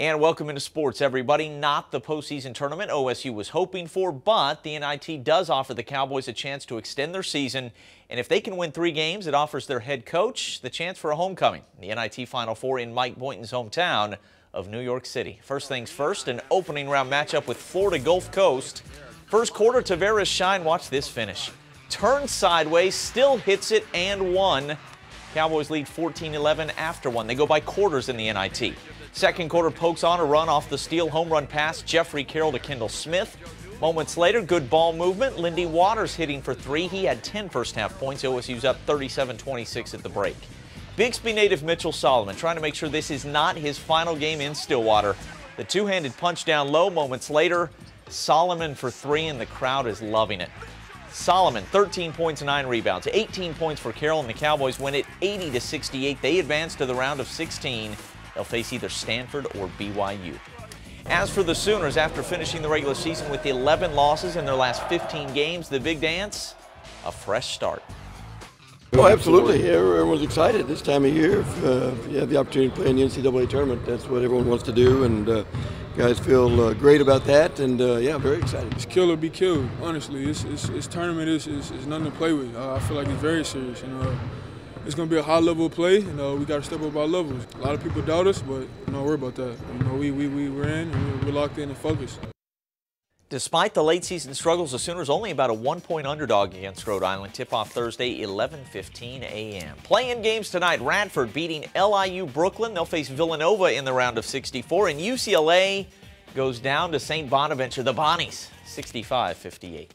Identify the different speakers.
Speaker 1: And welcome into sports, everybody. Not the postseason tournament OSU was hoping for, but the NIT does offer the Cowboys a chance to extend their season. And if they can win three games, it offers their head coach the chance for a homecoming. The NIT Final Four in Mike Boynton's hometown of New York City. First things first, an opening round matchup with Florida Gulf Coast. First quarter, Tavarius Shine. Watch this finish. Turns sideways, still hits it, and one. Cowboys lead 14-11 after one. They go by quarters in the NIT. Second quarter pokes on a run off the steal home run pass. Jeffrey Carroll to Kendall Smith. Moments later, good ball movement. Lindy Waters hitting for three. He had 10 first half points. OSU's up 37-26 at the break. Bixby native Mitchell Solomon trying to make sure this is not his final game in Stillwater. The two-handed punch down low moments later. Solomon for three, and the crowd is loving it. Solomon, 13 points, 9 rebounds, 18 points for Carroll, and the Cowboys win it 80 to 68. They advance to the round of 16. They'll face either Stanford or BYU. As for the Sooners, after finishing the regular season with 11 losses in their last 15 games, the big dance, a fresh start.
Speaker 2: Oh, absolutely. Everyone's excited this time of year. If, uh, if you have the opportunity to play in the NCAA tournament, that's what everyone wants to do, and uh, guys feel uh, great about that, and uh, yeah, I'm very excited.
Speaker 3: It's kill or be killed. Honestly, this, this, tournament is, nothing to play with. I feel like it's very serious. Know, it's going to be a high level play. Know, we got to step up our levels. A lot of people doubt us, but don't worry about that. You know, we, we, we, we're in and we're locked in and focused.
Speaker 1: Despite the late season struggles, the Sooners only about a one-point underdog against Rhode Island. Tip-off Thursday, 11:15 a.m. Playing games tonight, Radford beating LIU Brooklyn. They'll face Villanova in the round of 64, and UCLA goes down to St. Bonaventure, the Bonnies, 65-58.